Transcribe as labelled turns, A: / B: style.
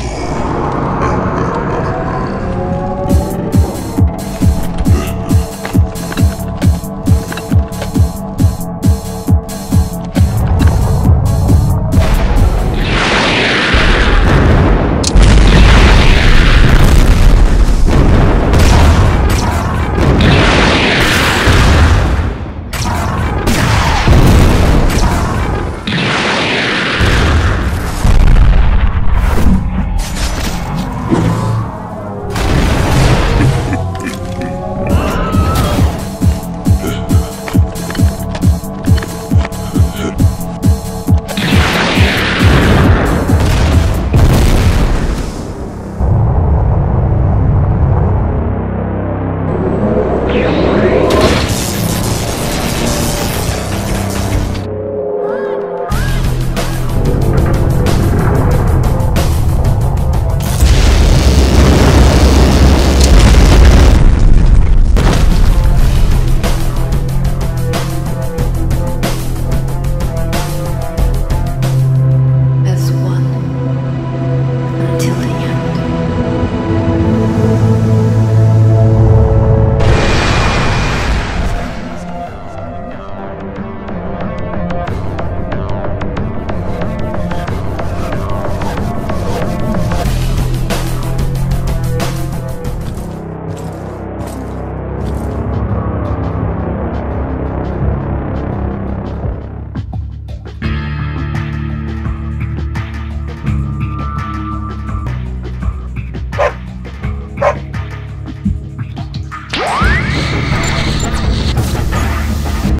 A: God.